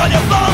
on your phone.